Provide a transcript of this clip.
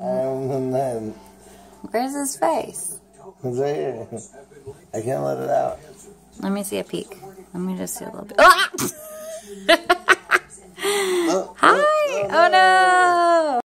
Um, Where's his face? It's right here. I can't let it out. Let me see a peek. Let me just see a little bit. Oh! oh, oh Hi! Oh, oh no!